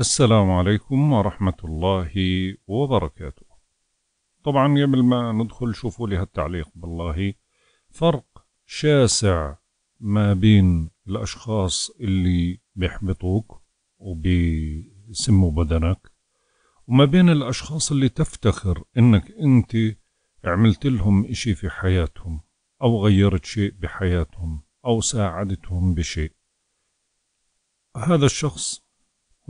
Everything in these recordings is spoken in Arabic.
السلام عليكم ورحمة الله وبركاته. طبعا قبل ما ندخل شوفوا لي هالتعليق بالله فرق شاسع ما بين الأشخاص اللي بيحبطوك وبيسموا بدنك وما بين الأشخاص اللي تفتخر إنك أنت عملت لهم إشي في حياتهم أو غيرت شيء بحياتهم أو ساعدتهم بشيء. هذا الشخص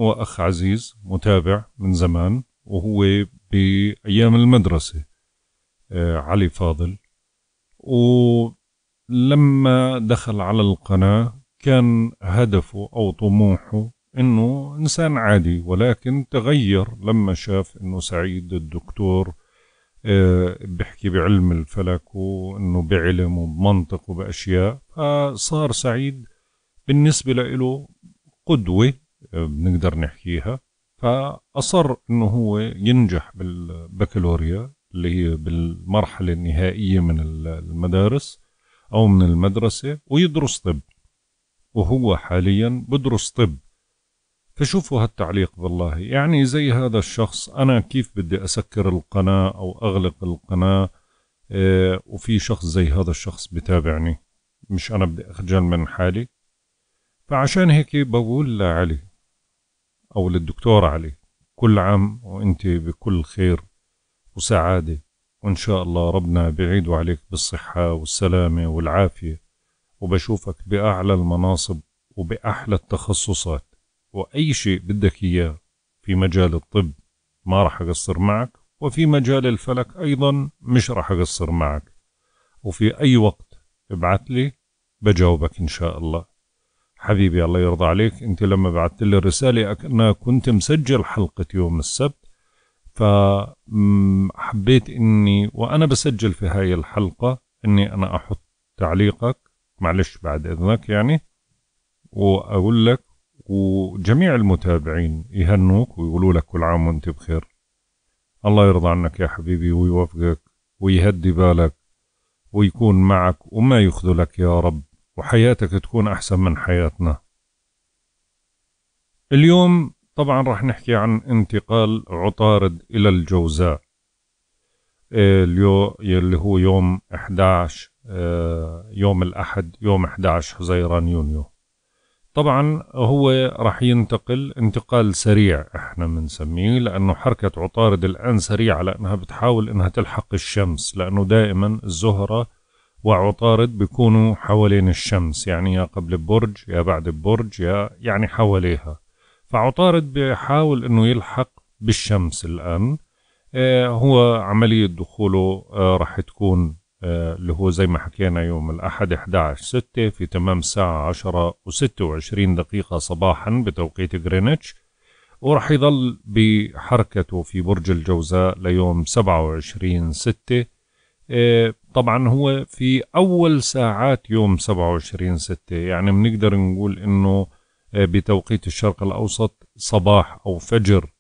هو أخ عزيز متابع من زمان وهو بأيام المدرسة آه، علي فاضل. ولما دخل على القناة كان هدفه أو طموحه إنه إنسان عادي ولكن تغير لما شاف إنه سعيد الدكتور آه، بيحكي بعلم الفلك وإنه بعلم وبمنطق وبأشياء فصار سعيد. بالنسبة له قدوة بنقدر نحكيها. فأصر أنه هو ينجح بالبكالوريا اللي هي بالمرحلة النهائية من المدارس أو من المدرسة ويدرس طب. وهو حاليا بدرس طب. فشوفوا هالتعليق بالله. يعني زي هذا الشخص أنا كيف بدي أسكر القناة أو أغلق القناة؟ آه وفي شخص زي هذا الشخص بتابعني. مش أنا بدي أخجل من حالي. فعشان هيك بقول لعلي أو للدكتور علي. كل عام وأنت بكل خير وسعادة. وإن شاء الله ربنا بعيد عليك بالصحة والسلامة والعافية. وبشوفك بأعلى المناصب وبأحلى التخصصات. وأي شيء بدك إياه في مجال الطب ما راح أقصر معك. وفي مجال الفلك أيضا مش راح أقصر معك. وفي أي وقت ابعت لي بجاوبك إن شاء الله. حبيبي الله يرضى عليك. انت لما بعثت لي الرسالة أنا كنت مسجل حلقة يوم السبت فحبيت إني وأنا بسجل في هاي الحلقة إني أنا أحط تعليقك معلش بعد إذنك يعني وأقول لك وجميع المتابعين يهنوك ويقولوا لك كل عام وأنت بخير. الله يرضى عنك يا حبيبي ويوفقك ويهدي بالك ويكون معك وما يخذلك يا رب. وحياتك تكون أحسن من حياتنا. اليوم طبعا راح نحكي عن انتقال عطارد إلى الجوزاء. إيه، اليو اللي هو يوم 11 آه، يوم الأحد يوم 11 حزيران يونيو. طبعا هو راح ينتقل انتقال سريع إحنا بنسميه لأنه حركة عطارد الآن سريعة لأنها بتحاول إنها تلحق الشمس لأنه دائما الزهرة وعطارد بيكونوا حوالين الشمس يعني يا قبل البرج يا بعد البرج يا يعني حواليها. فعطارد بيحاول إنه يلحق بالشمس الآن. آه هو عملية دخوله آه راح تكون آه اللي هو زي ما حكينا يوم الأحد 11 6 في تمام الساعة 10 و26 دقيقة صباحا بتوقيت غرينتش. وراح يظل بحركته في برج الجوزاء ليوم 27 6 آه، طبعا هو في أول ساعات يوم 27 ستة يعني بنقدر نقول إنه آه، بتوقيت الشرق الأوسط صباح أو فجر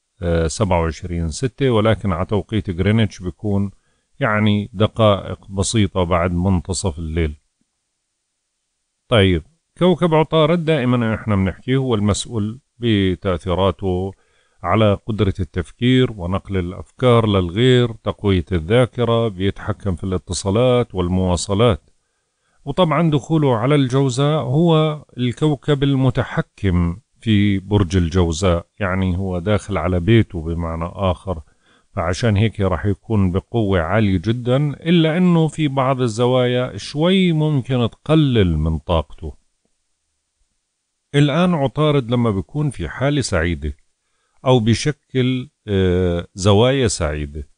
27 آه، ستة ولكن على توقيت غرينتش بيكون يعني دقائق بسيطة بعد منتصف الليل. طيب كوكب عطارد دائما إحنا بنحكي هو المسؤول بتأثيراته على قدرة التفكير ونقل الأفكار للغير تقوية الذاكرة بيتحكم في الاتصالات والمواصلات. وطبعا دخوله على الجوزاء هو الكوكب المتحكم في برج الجوزاء يعني هو داخل على بيته بمعنى آخر. فعشان هيك راح يكون بقوة عالية جدا إلا أنه في بعض الزوايا شوي ممكن تقلل من طاقته. الآن عطارد لما بيكون في حالة سعيدة أو بشكل آه، زوايا سعيدة.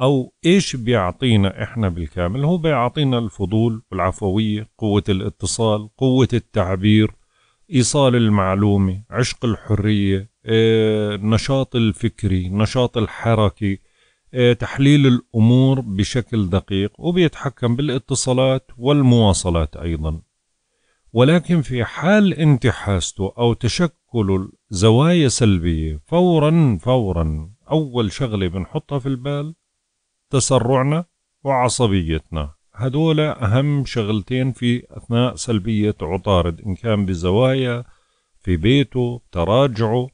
أو إيش بيعطينا إحنا بالكامل؟ هو بيعطينا الفضول والعفوية قوة الاتصال قوة التعبير إيصال المعلومة عشق الحرية النشاط آه، الفكري النشاط الحركي آه، تحليل الأمور بشكل دقيق وبيتحكم بالاتصالات والمواصلات أيضا. ولكن في حال انتحاسته أو تشكل زوايا سلبية فورا فورا أول شغلة بنحطها في البال تسرعنا وعصبيتنا. هدول أهم شغلتين في أثناء سلبية عطارد إن كان بزوايا في بيته تراجعه.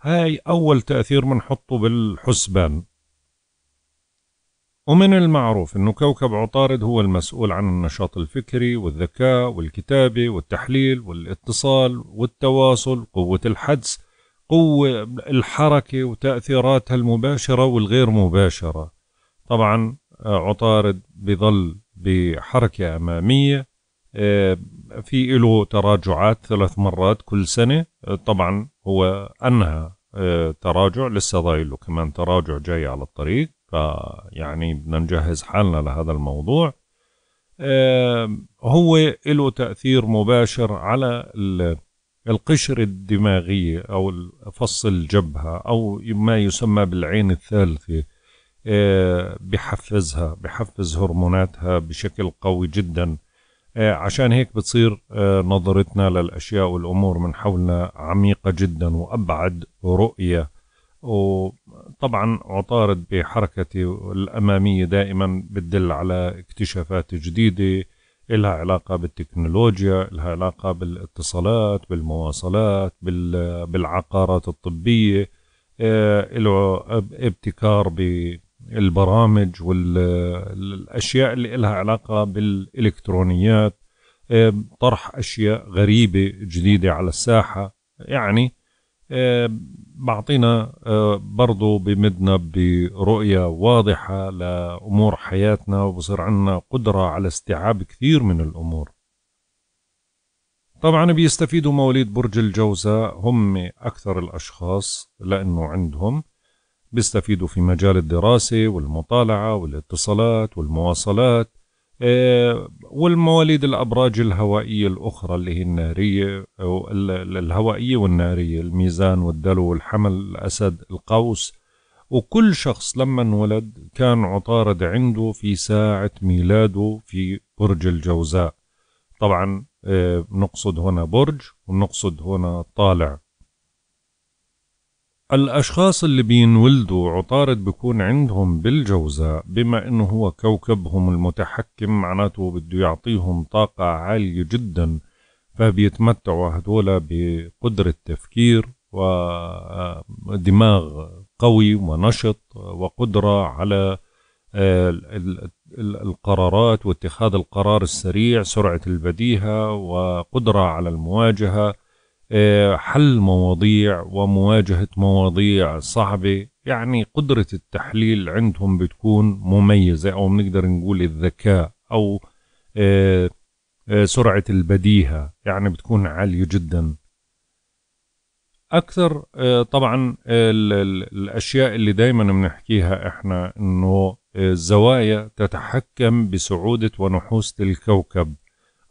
هاي أول تأثير بنحطه بالحسبان. ومن المعروف أنه كوكب عطارد هو المسؤول عن النشاط الفكري والذكاء والكتابة والتحليل والاتصال والتواصل قوة الحدس قوة الحركة وتأثيراتها المباشرة والغير مباشرة. طبعا عطارد بظل بحركة أمامية آه، في له تراجعات ثلاث مرات كل سنة. طبعا هو أنهى آه، تراجع لسه ضايل له كمان تراجع جاي على الطريق. فيعني بدنا نجهز حالنا لهذا الموضوع. هو له تأثير مباشر على القشرة الدماغية أو فص الجبهة أو ما يسمى بالعين الثالثة. بحفزها بحفز هرموناتها بشكل قوي جدا. عشان هيك بتصير نظرتنا للأشياء والأمور من حولنا عميقة جدا وأبعد رؤية. وطبعا عطارد بحركته الأمامية دائما بتدل على اكتشافات جديدة إلها علاقة بالتكنولوجيا إلها علاقة بالاتصالات بالمواصلات بالعقارات الطبية آه، له ابتكار بالبرامج والأشياء اللي إلها علاقة بالإلكترونيات آه، طرح أشياء غريبة جديدة على الساحة. يعني آه، بعطينا آه، برضو بمدنا برؤية واضحة لأمور حياتنا وبصير عندنا قدرة على استيعاب كثير من الأمور. طبعا بيستفيدوا مواليد برج الجوزاء هم أكثر الأشخاص لأنه عندهم. بيستفيدوا في مجال الدراسة والمطالعة والاتصالات والمواصلات. آه، والمواليد الأبراج الهوائية الأخرى اللي هي النارية أو الهوائية والنارية الميزان والدلو والحمل الأسد القوس. وكل شخص لما انولد كان عطارد عنده في ساعة ميلاده في برج الجوزاء. طبعا آه، نقصد هنا برج ونقصد هنا طالع. الأشخاص اللي بينولدوا عطارد بيكون عندهم بالجوزاء بما إنه هو كوكبهم المتحكم معناته بده يعطيهم طاقة عالية جدا فبيتمتعوا هدول بقدرة تفكير ودماغ قوي ونشط وقدرة على آه، القرارات واتخاذ القرار السريع سرعة البديهة وقدرة على المواجهة. آه، حل مواضيع ومواجهة مواضيع صعبة. يعني قدرة التحليل عندهم بتكون مميزة أو بنقدر نقول الذكاء أو آه، آه، سرعة البديهة يعني بتكون عالية جدا. أكثر طبعا الأشياء اللي دايما بنحكيها إحنا إنه الزوايا تتحكم بصعودة ونحوسة الكوكب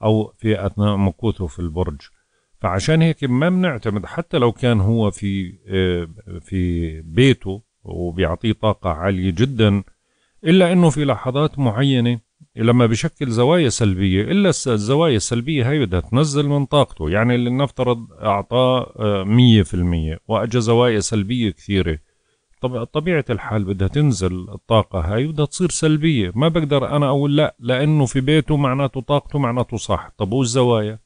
أو في أثناء مكوثه في البرج. فعشان هيك ما بنعتمد حتى لو كان هو في آه، في بيته وبيعطيه طاقة عالية جدا إلا أنه في لحظات معينة لما بشكل زوايا سلبية إلا الزوايا السلبية هاي بدها تنزل من طاقته. يعني اللي نفترض أعطاه آه، مية في المية وأجا زوايا سلبية كثيرة. طب طبيعة الحال بدها تنزل الطاقة هاي بدها تصير سلبية. ما بقدر أنا أقول لا لأنه في بيته معناته طاقته معناته صح. طب والزوايا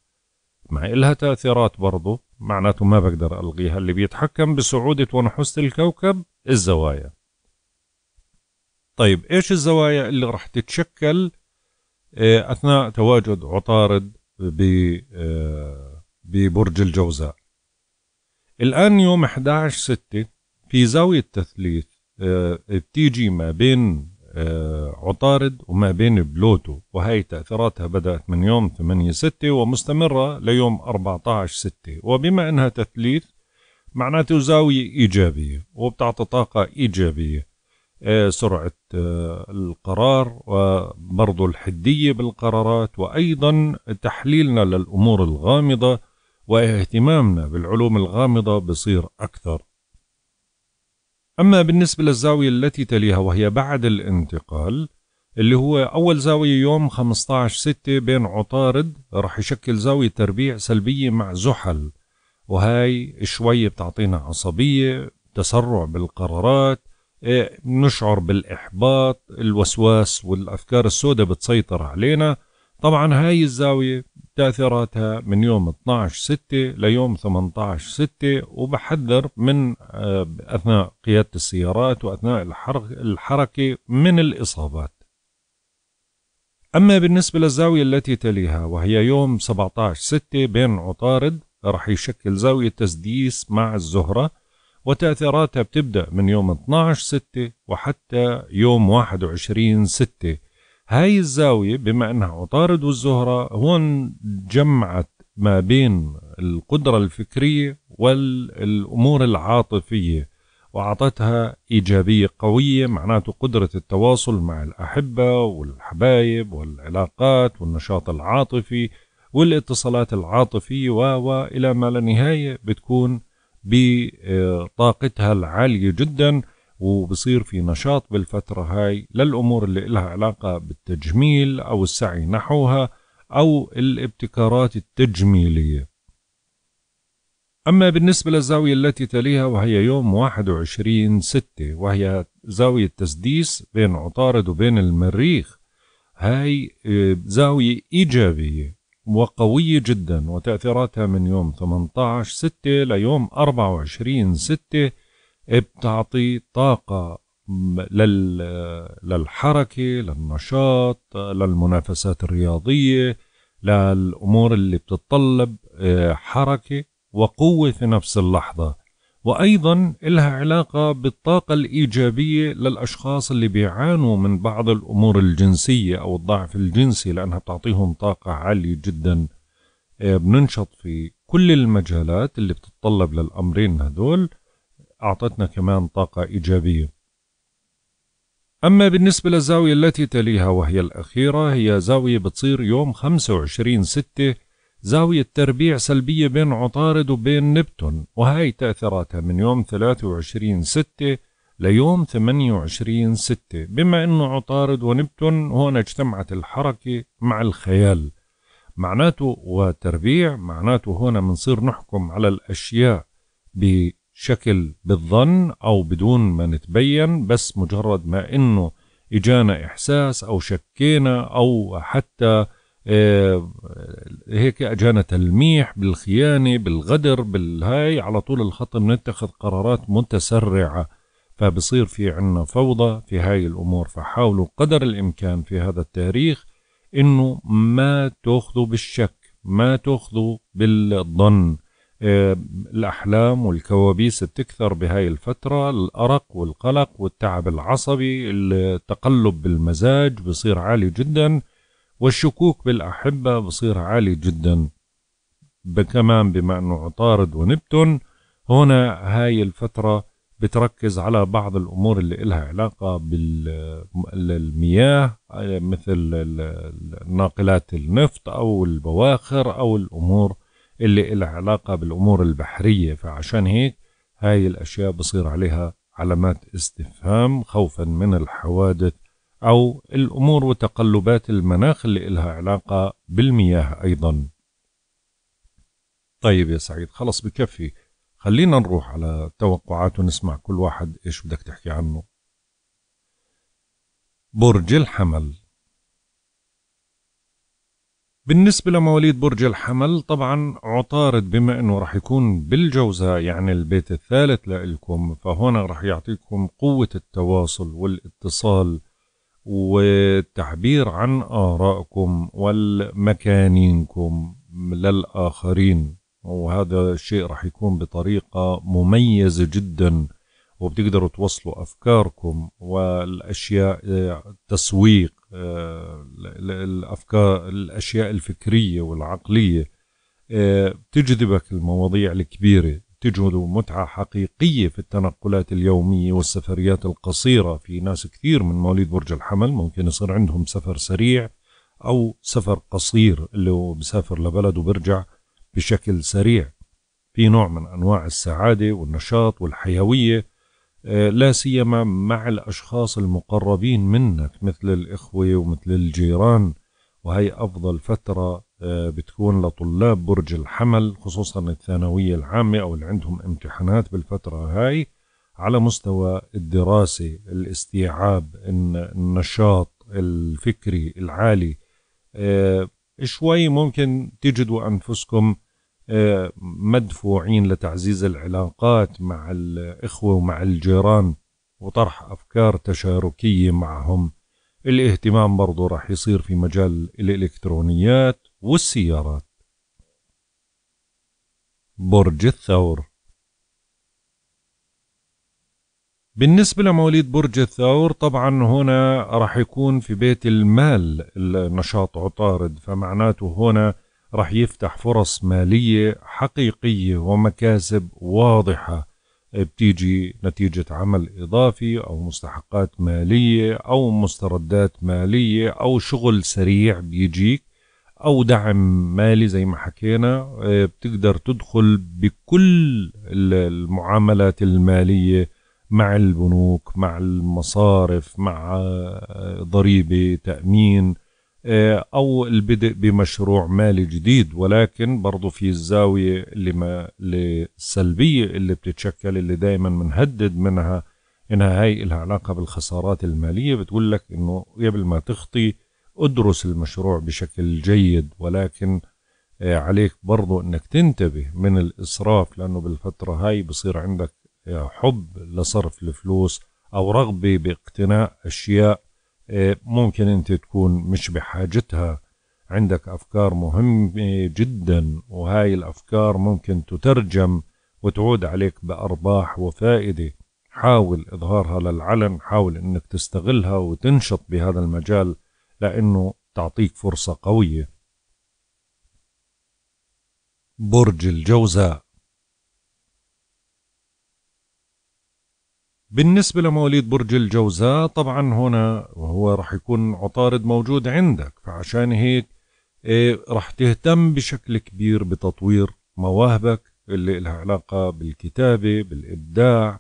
ما إلها تأثيرات برضو معناته ما بقدر ألغيها. اللي بيتحكم بصعودة ونحوسة الكوكب الزوايا. طيب إيش الزوايا اللي راح تتشكل؟ آه، أثناء تواجد عطارد آه، ببرج الجوزاء. الآن يوم 11 ستة في زاوية تثليث آه، بتيجي ما بين عطارد وما بين بلوتو وهي تأثيراتها بدأت من يوم 8 6 ومستمرة ليوم 14 6 وبما أنها تثليث معناته زاوية إيجابية وبتعطي طاقة إيجابية. آه، سرعة آه، القرار وبرضو الحدية بالقرارات وأيضا تحليلنا للأمور الغامضة واهتمامنا بالعلوم الغامضة بصير أكثر أما بالنسبة للزاوية التي تليها وهي بعد الانتقال اللي هو أول زاوية يوم 15 ستة بين عطارد راح يشكل زاوية تربيع سلبية مع زحل. وهاي شوية بتعطينا عصبية تسرع بالقرارات إيه، نشعر بالإحباط الوسواس والأفكار السوداء بتسيطر علينا. طبعا هاي الزاوية تأثيراتها من يوم 12 6 ليوم 18 6 وبحذر من آه، أثناء قيادة السيارات وأثناء الحركة من الإصابات. أما بالنسبة للزاوية التي تليها وهي يوم 17 6 بين عطارد راح يشكل زاوية تسديس مع الزهرة وتأثيراتها بتبدأ من يوم 12 6 وحتى يوم 21 6 هاي الزاوية بما أنها عطارد والزهرة هون جمعت ما بين القدرة الفكرية والأمور العاطفية وأعطتها إيجابية قوية معناته قدرة التواصل مع الأحبة والحبايب والعلاقات والنشاط العاطفي والاتصالات العاطفية و إلى ما لا نهاية بتكون بطاقتها العالية جدا. وبصير في نشاط بالفترة هاي للأمور اللي إلها علاقة بالتجميل أو السعي نحوها أو الابتكارات التجميلية. أما بالنسبة للزاوية التي تليها وهي يوم 21 ستة وهي زاوية تسديس بين عطارد وبين المريخ هاي آه، زاوية إيجابية وقوية جدا وتأثيراتها من يوم 18 ستة ليوم 24 ستة بتعطي طاقة للحركة للنشاط للمنافسات الرياضية للأمور اللي بتتطلب آه، حركة وقوة في نفس اللحظة. وأيضا إلها علاقة بالطاقة الإيجابية للأشخاص اللي بيعانوا من بعض الأمور الجنسية أو الضعف الجنسي لأنها بتعطيهم طاقة عالية جدا. آه، بننشط في كل المجالات اللي بتتطلب للأمرين هدول أعطتنا كمان طاقة إيجابية. أما بالنسبة للزاوية التي تليها وهي الأخيرة هي زاوية بتصير يوم 25 ستة زاوية تربيع سلبية بين عطارد وبين نبتون وهي تأثيراتها من يوم 23 ستة ليوم 28 ستة. بما أنه عطارد ونبتون هون اجتمعت الحركة مع الخيال. معناته وتربيع معناته هون بنصير نحكم على الأشياء بشكل بالظن أو بدون ما نتبين بس مجرد ما أنه إجانا إحساس أو شكينا أو حتى آه، هيك أجانا تلميح بالخيانة بالغدر بالهاي على طول الخط بنتخذ قرارات متسرعة. فبصير في عنا فوضى في هاي الأمور. فحاولوا قدر الإمكان في هذا التاريخ إنه ما تأخذوا بالشك ما تأخذوا بالظن. الأحلام والكوابيس بتكثر بهاي الفترة الأرق والقلق والتعب العصبي التقلب بالمزاج بصير عالي جدا والشكوك بالأحبة بصير عالي جدا. كمان بما أنه عطارد ونبتون هنا هاي الفترة بتركز على بعض الأمور اللي إلها علاقة بالمياه مثل ناقلات النفط أو البواخر أو الأمور اللي إلها علاقة بالأمور البحرية فعشان هيك هاي الأشياء بصير عليها علامات استفهام خوفا من الحوادث أو الأمور وتقلبات المناخ اللي إلها علاقة بالمياه أيضا. طيب يا سعيد خلص بكفي. خلينا نروح على التوقعات ونسمع كل واحد إيش بدك تحكي عنه. برج الحمل. بالنسبة لمواليد برج الحمل طبعا عطارد بما إنه راح يكون بالجوزاء يعني البيت الثالث لإلكم فهنا راح يعطيكم قوة التواصل والاتصال والتعبير عن آرائكم والمكانينكم للآخرين. وهذا الشيء راح يكون بطريقة مميزة جدا. وبتقدروا توصلوا أفكاركم والأشياء تسويق الأفكار الأشياء الفكرية والعقلية بتجذبك المواضيع الكبيرة تجهدوا متعة حقيقية في التنقلات اليومية والسفريات القصيرة. في ناس كثير من مواليد برج الحمل ممكن يصير عندهم سفر سريع أو سفر قصير اللي هو بسافر لبلد وبرجع بشكل سريع. في نوع من أنواع السعادة والنشاط والحيوية آه، لا سيما مع الأشخاص المقربين منك مثل الإخوة ومثل الجيران. وهي أفضل فترة آه، بتكون لطلاب برج الحمل خصوصا الثانوية العامة أو اللي عندهم امتحانات بالفترة هاي على مستوى الدراسة الاستيعاب النشاط الفكري العالي. شوي ممكن تجدوا أنفسكم مدفوعين لتعزيز العلاقات مع الإخوة ومع الجيران وطرح أفكار تشاركية معهم. الاهتمام برضو راح يصير في مجال الإلكترونيات والسيارات. برج الثور. بالنسبة لمواليد برج الثور طبعا هنا راح يكون في بيت المال النشاط عطارد فمعناته هنا راح يفتح فرص مالية حقيقية ومكاسب واضحة. بتيجي نتيجة عمل إضافي أو مستحقات مالية أو مستردات مالية أو شغل سريع بيجيك أو دعم مالي زي ما حكينا بتقدر تدخل بكل المعاملات المالية مع البنوك مع المصارف مع ضريبة تأمين. أو البدء بمشروع مالي جديد ولكن برضو في الزاوية اللي ما السلبية اللي بتتشكل اللي دائما بنهدد منها إنها هاي لها علاقة بالخسارات المالية. بتقول لك إنه قبل ما تخطي ادرس المشروع بشكل جيد ولكن آه، عليك برضو إنك تنتبه من الإسراف لأنه بالفترة هاي بصير عندك آه، حب لصرف الفلوس أو رغبة باقتناء أشياء ممكن أنت تكون مش بحاجتها. عندك أفكار مهمة جدا وهاي الأفكار ممكن تترجم وتعود عليك بأرباح وفائدة. حاول إظهارها للعلن حاول إنك تستغلها وتنشط بهذا المجال لأنه تعطيك فرصة قوية. برج الجوزاء. بالنسبة لمواليد برج الجوزاء طبعا هنا وهو راح يكون عطارد موجود عندك فعشان هيك إيه راح تهتم بشكل كبير بتطوير مواهبك اللي لها علاقة بالكتابة بالإبداع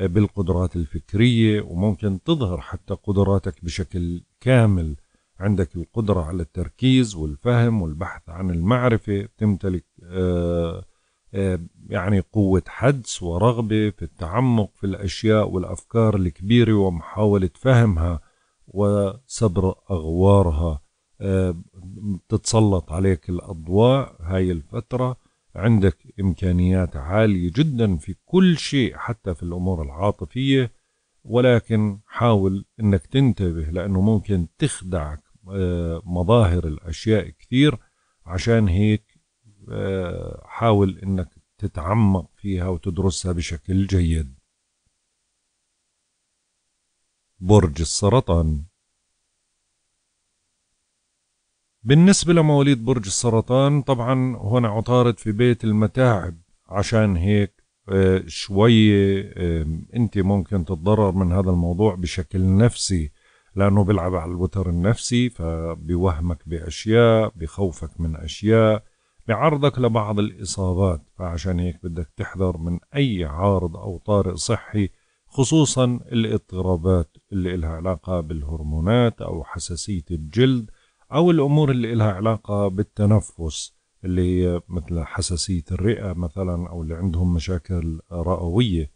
إيه بالقدرات الفكرية وممكن تظهر حتى قدراتك بشكل كامل. عندك القدرة على التركيز والفهم والبحث عن المعرفة تمتلك آه، يعني قوة حدس ورغبة في التعمق في الأشياء والأفكار الكبيرة ومحاولة فهمها وصبر أغوارها. آه، تتسلط عليك الأضواء هاي الفترة. عندك إمكانيات عالية جدا في كل شيء حتى في الأمور العاطفية. ولكن حاول أنك تنتبه لأنه ممكن تخدعك آه، مظاهر الأشياء كثير عشان هيك حاول إنك تتعمق فيها وتدرسها بشكل جيد. برج السرطان. بالنسبة لمواليد برج السرطان طبعا هنا عطارد في بيت المتاعب. عشان هيك آه، شوية أنت ممكن تتضرر من هذا الموضوع بشكل نفسي لأنه بيلعب على الوتر النفسي فبيوهمك بأشياء بخوفك من أشياء. بعرضك لبعض الإصابات فعشان هيك بدك تحذر من أي عارض أو طارئ صحي خصوصا الإضطرابات اللي إلها علاقة بالهرمونات أو حساسية الجلد أو الأمور اللي إلها علاقة بالتنفس اللي هي مثل حساسية الرئة مثلا أو اللي عندهم مشاكل رئوية.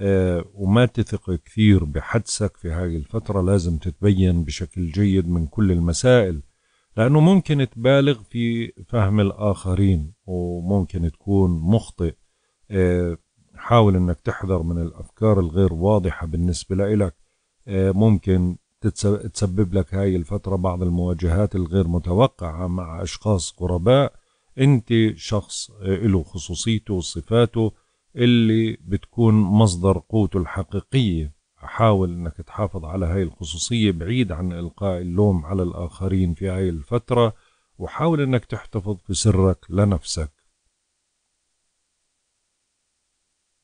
أه وما تثق كثير بحدسك في هذه الفترة لازم تتبين بشكل جيد من كل المسائل. لأنه ممكن تبالغ في فهم الآخرين وممكن تكون مخطئ. آه، حاول أنك تحذر من الأفكار الغير واضحة بالنسبة لك آه، ممكن تسبب لك هاي الفترة بعض المواجهات الغير متوقعة مع أشخاص قرباء. أنت شخص آه، له خصوصيته وصفاته اللي بتكون مصدر قوته الحقيقية. حاول إنك تحافظ على هاي الخصوصية بعيد عن إلقاء اللوم على الآخرين في هاي الفترة وحاول إنك تحتفظ في سرك لنفسك.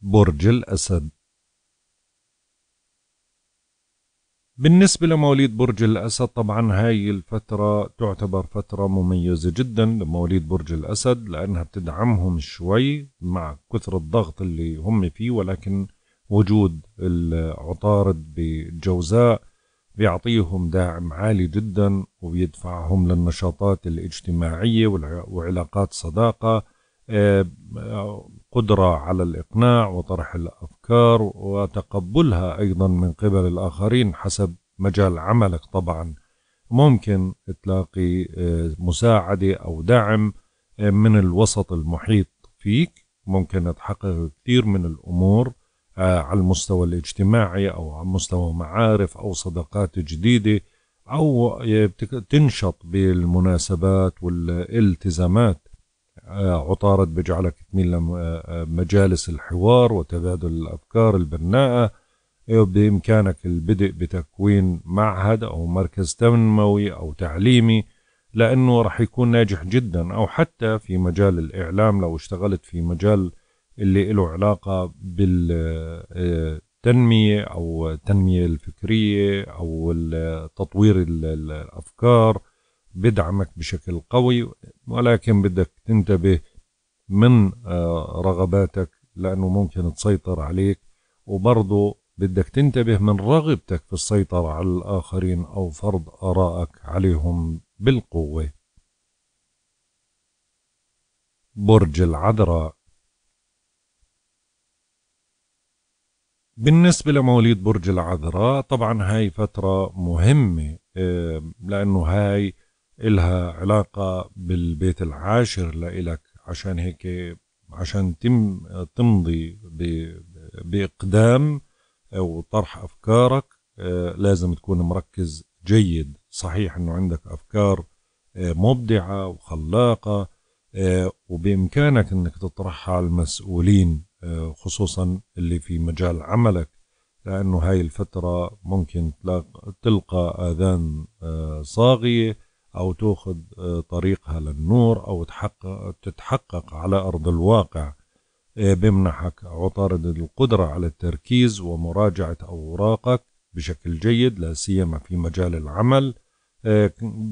برج الأسد. بالنسبة لمواليد برج الأسد طبعا هاي الفترة تعتبر فترة مميزة جدا لمواليد برج الأسد لأنها بتدعمهم شوي مع كثر الضغط اللي هم فيه ولكن وجود العطارد بالجوزاء بيعطيهم داعم عالي جدا وبيدفعهم للنشاطات الاجتماعية وعلاقات صداقة آه، قدرة على الإقناع وطرح الأفكار وتقبلها أيضا من قبل الآخرين حسب مجال عملك طبعا. ممكن تلاقي آه، مساعدة أو دعم آه، من الوسط المحيط فيك. ممكن تحقق كثير من الأمور. على المستوى الاجتماعي أو على مستوى معارف أو صداقات جديدة أو تنشط بالمناسبات والالتزامات. عطارد بجعلك تميل لمجالس الحوار وتبادل الأفكار البناءة. بإمكانك البدء بتكوين معهد أو مركز تنموي أو تعليمي لأنه رح يكون ناجح جدا أو حتى في مجال الإعلام لو اشتغلت في مجال اللي له علاقة بالتنمية أو التنمية الفكرية أو تطوير الأفكار بدعمك بشكل قوي ولكن بدك تنتبه من آه، رغباتك لأنه ممكن تسيطر عليك وبرضه بدك تنتبه من رغبتك في السيطرة على الآخرين أو فرض آرائك عليهم بالقوة. برج العذراء. بالنسبة لمواليد برج العذراء طبعا هاي فترة مهمة آه، لأنه هاي إلها علاقة بالبيت العاشر لإلك. عشان هيك عشان تم تمضي بإقدام أو طرح أفكارك آه، لازم تكون مركز جيد. صحيح أنه عندك أفكار آه، مبدعة وخلاقة آه، وبإمكانك أنك تطرحها على المسؤولين. خصوصا اللي في مجال عملك لأنه هاي الفترة ممكن تلقى آذان صاغية أو تأخذ طريقها للنور أو تحقق تتحقق على أرض الواقع. بيمنحك عطارد القدرة على التركيز ومراجعة أوراقك بشكل جيد لا سيما في مجال العمل.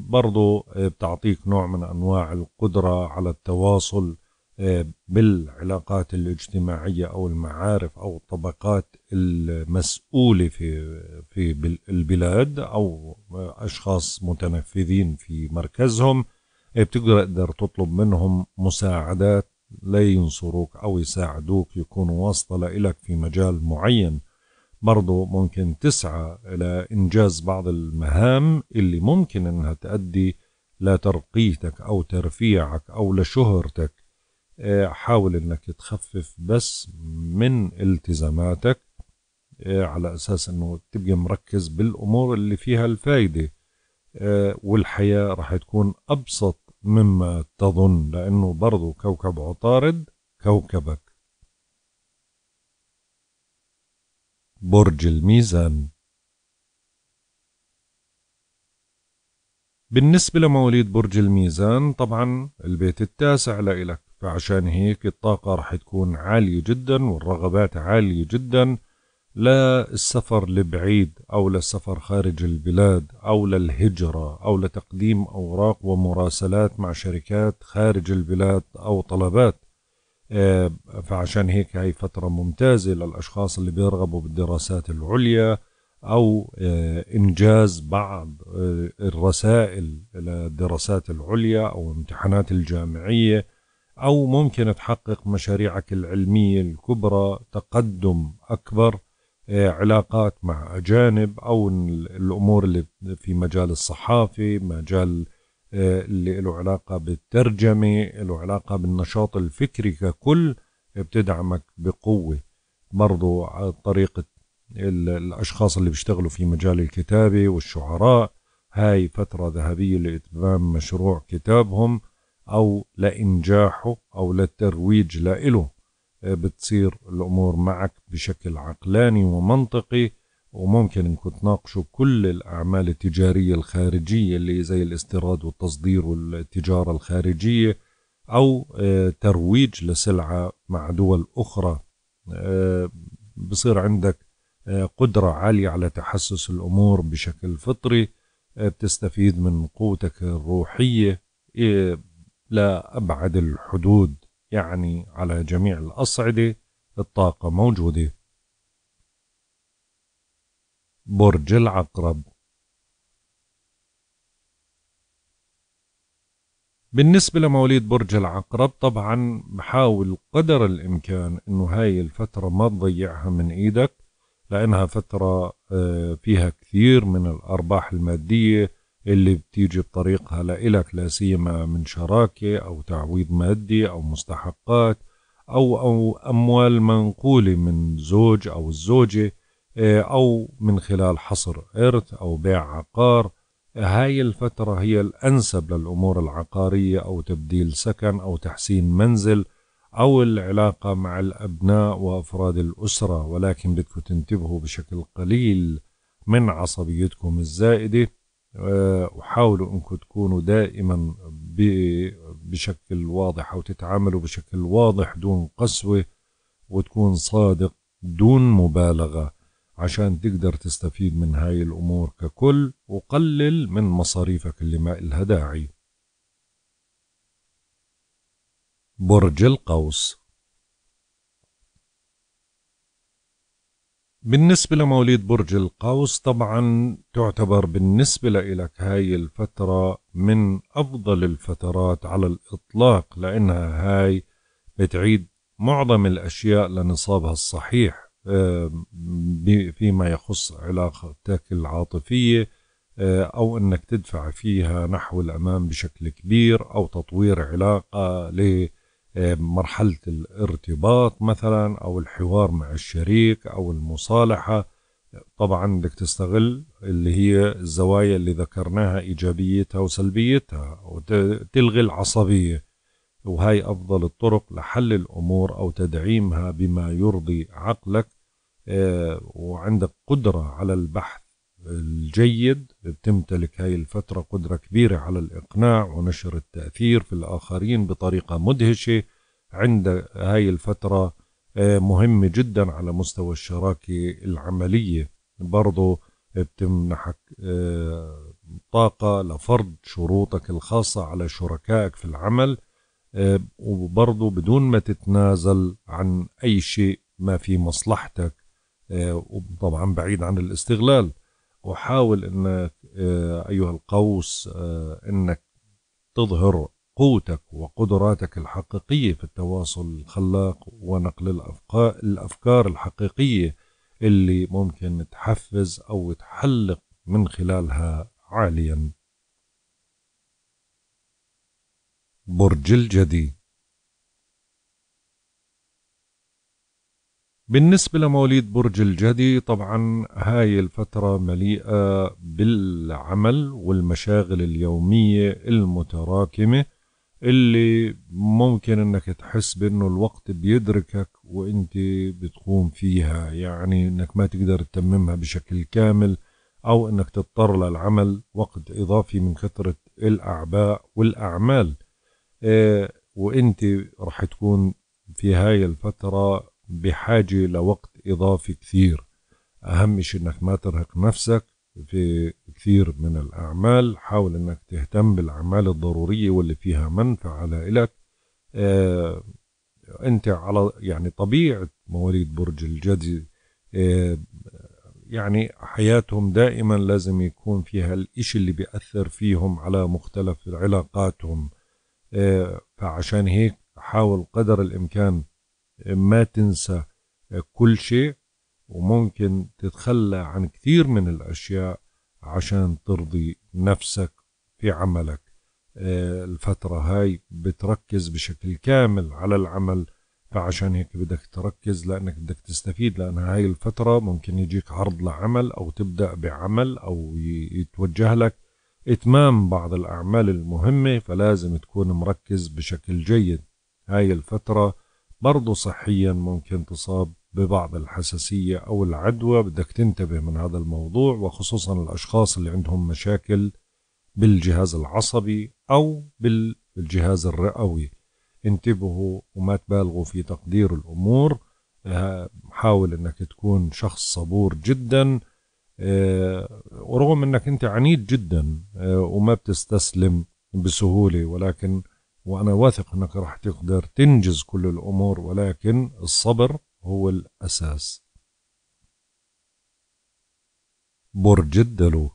برضو بتعطيك نوع من أنواع القدرة على التواصل بالعلاقات الاجتماعية أو المعارف أو الطبقات المسؤولة في في البلاد أو أشخاص متنفذين في مركزهم بتقدر تطلب منهم مساعدات لينصروك أو يساعدوك يكونوا واسطة لإلك في مجال معين. برضو ممكن تسعى إلى إنجاز بعض المهام اللي ممكن إنها تؤدي لترقيتك أو ترفيعك أو لشهرتك. حاول إنك تخفف بس من التزاماتك آه، على أساس إنه تبقى مركز بالأمور اللي فيها الفايدة آه، والحياة راح تكون أبسط مما تظن لأنه برضو كوكب عطارد كوكبك. برج الميزان. بالنسبة لمواليد برج الميزان طبعا البيت التاسع لإلك فعشان هيك الطاقة رح تكون عالية جدا والرغبات عالية جدا للسفر لبعيد أو للسفر خارج البلاد أو للهجرة أو لتقديم أوراق ومراسلات مع شركات خارج البلاد أو طلبات. آه، فعشان هيك هاي فترة ممتازة للأشخاص اللي بيرغبوا بالدراسات العليا أو آه، إنجاز بعض آه، الرسائل للدراسات العليا أو امتحانات الجامعية. أو ممكن تحقق مشاريعك العلمية الكبرى تقدم أكبر آه، علاقات مع أجانب أو الأمور اللي في مجال الصحافة مجال آه، اللي له علاقة بالترجمة له علاقة بالنشاط الفكري ككل بتدعمك بقوة. برضو طريقة الأشخاص اللي بيشتغلوا في مجال الكتابة والشعراء هاي فترة ذهبية لإتمام مشروع كتابهم. أو لإنجاحه أو للترويج لإله بتصير الأمور معك بشكل عقلاني ومنطقي. وممكن انكم تناقشوا كل الأعمال التجارية الخارجية اللي زي الاستيراد والتصدير والتجارة الخارجية أو آه، ترويج لسلعة مع دول أخرى. آه، بصير عندك آه، قدرة عالية على تحسس الأمور بشكل فطري بتستفيد من قوتك الروحية لأبعد الحدود يعني على جميع الأصعدة الطاقة موجودة. برج العقرب. بالنسبة لمواليد برج العقرب طبعا بحاول قدر الإمكان إنه هاي الفترة ما تضيعها من إيدك لأنها فترة آه، فيها كثير من الأرباح المادية اللي بتيجي بطريقها لإلك لا سيما من شراكة أو تعويض مادي أو مستحقات أو أو أموال منقولة من زوج أو الزوجة آه، أو من خلال حصر إرث أو بيع عقار. هاي الفترة هي الأنسب للأمور العقارية أو تبديل سكن أو تحسين منزل أو العلاقة مع الأبناء وأفراد الأسرة. ولكن بدكم تنتبهوا بشكل قليل من عصبيتكم الزائدة. وحاولوا أنكم تكونوا دائما بشكل واضح أو تتعاملوا بشكل واضح دون قسوة وتكون صادق دون مبالغة عشان تقدر تستفيد من هاي الأمور ككل وقلل من مصاريفك اللي ما إلها داعي. برج القوس. بالنسبة لمواليد برج القوس طبعا تعتبر بالنسبة لك هاي الفترة من أفضل الفترات على الإطلاق لأنها هاي بتعيد معظم الأشياء لنصابها الصحيح فيما يخص علاقتك العاطفية آه، أو أنك تدفع فيها نحو الأمام بشكل كبير أو تطوير علاقة لمرحلة الارتباط مثلا أو الحوار مع الشريك أو المصالحة. طبعا بدك تستغل اللي هي الزوايا اللي ذكرناها إيجابيتها وسلبيتها وتلغي العصبية. وهي أفضل الطرق لحل الأمور أو تدعيمها بما يرضي عقلك. آه، وعندك قدرة على البحث الجيد. بتمتلك هاي الفترة قدرة كبيرة على الإقناع ونشر التأثير في الآخرين بطريقة مدهشة عند هاي الفترة آه، مهمة جدا على مستوى الشراكة العملية. برضو بتمنحك آه، طاقة لفرض شروطك الخاصة على شركائك في العمل وبرضو بدون ما تتنازل عن أي شيء ما في مصلحتك آه، وطبعا بعيد عن الاستغلال. وحاول انك آه، أيها القوس آه، إنك تظهر قوتك وقدراتك الحقيقية في التواصل الخلاق ونقل الأفكار الحقيقية اللي ممكن تحفز أو تحلق من خلالها عاليا. برج الجدي بالنسبة لمواليد برج الجدي طبعا هاي الفترة مليئة بالعمل والمشاغل اليومية المتراكمة اللي ممكن إنك تحس بإنه الوقت بيدركك وإنت بتقوم فيها. يعني إنك ما تقدر تتممها بشكل كامل أو إنك تضطر للعمل وقت إضافي من كثرة الأعباء والأعمال. إيه وإنت راح تكون في هاي الفترة بحاجة لوقت إضافي كثير. أهم شيء إنك ما ترهق نفسك في كثير من الأعمال. حاول إنك تهتم بالأعمال الضرورية واللي فيها منفعة لإلك آه أنت على يعني طبيعة مواليد برج الجدي آه يعني حياتهم دائما لازم يكون فيها الإشي اللي بيأثر فيهم على مختلف علاقاتهم. آه فعشان هيك حاول قدر الإمكان ما تنسى كل شيء وممكن تتخلى عن كثير من الأشياء عشان ترضي نفسك في عملك. الفترة هاي بتركز بشكل كامل على العمل فعشان هيك بدك تركز لأنك بدك تستفيد لأن هاي الفترة ممكن يجيك عرض لعمل أو تبدأ بعمل أو يتوجه لك إتمام بعض الأعمال المهمة فلازم تكون مركز بشكل جيد. هاي الفترة برضو صحيا ممكن تصاب ببعض الحساسية أو العدوى بدك تنتبه من هذا الموضوع وخصوصا الأشخاص اللي عندهم مشاكل بالجهاز العصبي أو بالجهاز الرئوي. انتبهوا وما تبالغوا في تقدير الأمور. آه، حاول أنك تكون شخص صبور جدا. آه، ورغم أنك أنت عنيد جدا آه، وما بتستسلم بسهولة ولكن وأنا واثق أنك راح تقدر تنجز كل الأمور ولكن الصبر هو الأساس. برج الدلو.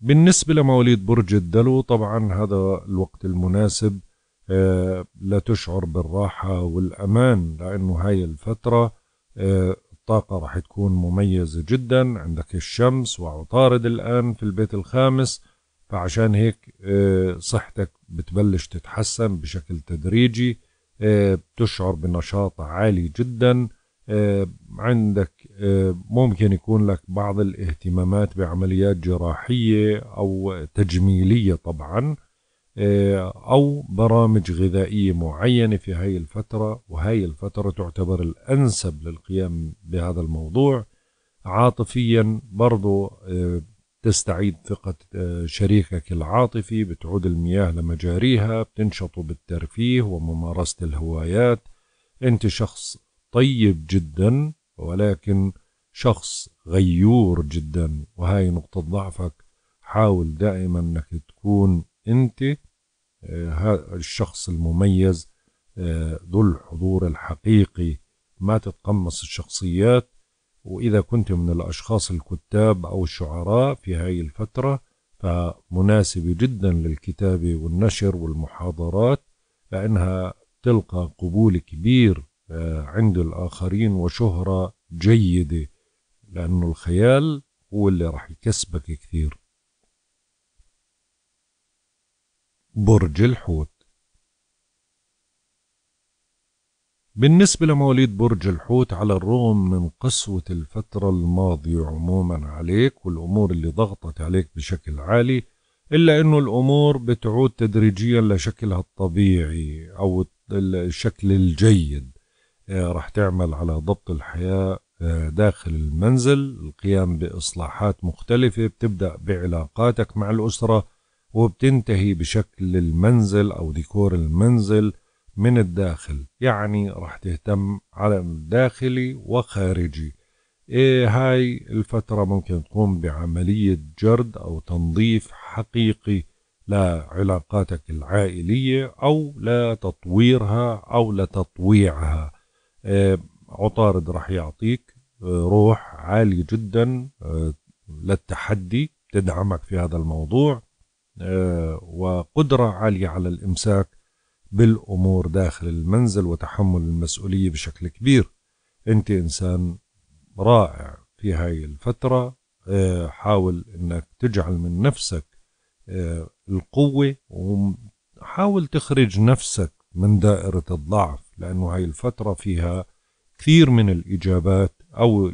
بالنسبة لمواليد برج الدلو طبعا هذا الوقت المناسب آه، لا تشعر بالراحة والأمان لأنه هاي الفترة آه، الطاقة راح تكون مميزة جدا. عندك الشمس وعطارد الآن في البيت الخامس فعشان هيك آه، صحتك بتبلش تتحسن بشكل تدريجي آه، بتشعر بنشاط عالي جدا آه، عندك ممكن يكون لك بعض الاهتمامات بعمليات جراحية أو تجميلية طبعا أو برامج غذائية معينة في هاي الفترة وهاي الفترة تعتبر الأنسب للقيام بهذا الموضوع. عاطفيا برضو تستعيد ثقة آه، شريكك العاطفي بتعود المياه لمجاريها بتنشطوا بالترفيه وممارسة الهوايات. أنت شخص طيب جدا ولكن شخص غيور جدا وهاي نقطة ضعفك. حاول دائما أنك تكون أنت آه، الشخص المميز آه، ذو الحضور الحقيقي. ما تتقمص الشخصيات وإذا كنت من الأشخاص الكتاب أو الشعراء في هذه الفترة فمناسبة جدا للكتابة والنشر والمحاضرات لأنها تلقى قبول كبير آه، عند الآخرين وشهرة جيدة لأنه الخيال هو اللي راح يكسبك كثير. برج الحوت. بالنسبة لمواليد برج الحوت على الرغم من قسوة الفترة الماضية عموما عليك والأمور اللي ضغطت عليك بشكل عالي إلا أنه الأمور بتعود تدريجيا لشكلها الطبيعي أو الشكل الجيد. آه، راح تعمل على ضبط الحياة آه، داخل المنزل القيام بإصلاحات مختلفة بتبدأ بعلاقاتك مع الأسرة وبتنتهي بشكل المنزل أو ديكور المنزل. من الداخل يعني راح تهتم على الداخلي وخارجي. إيه هاي الفترة ممكن تقوم بعملية جرد أو تنظيف حقيقي لعلاقاتك العائلية أو لتطويرها أو لتطويعها. إيه عطارد راح يعطيك روح عالي جدا إيه للتحدي تدعمك في هذا الموضوع إيه وقدرة عالية على الإمساك بالأمور داخل المنزل وتحمل المسؤولية بشكل كبير. أنت إنسان رائع في هاي الفترة آه، حاول أنك تجعل من نفسك آه، القوة وحاول تخرج نفسك من دائرة الضعف لأنه هاي الفترة فيها كثير من الإجابات أو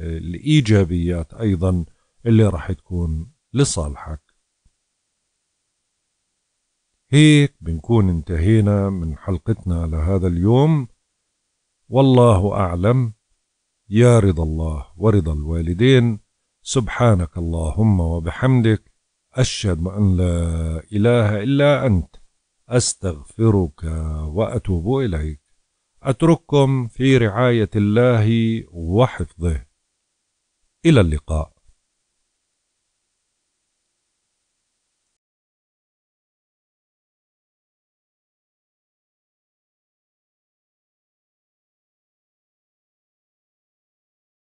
الإيجابيات أيضا اللي راح تكون لصالحك. هيك بنكون انتهينا من حلقتنا لهذا اليوم. والله أعلم. يا رضا الله ورضا الوالدين. سبحانك اللهم وبحمدك. أشهد أن لا إله إلا أنت. أستغفرك وأتوب إليك. أترككم في رعاية الله وحفظه. إلى اللقاء.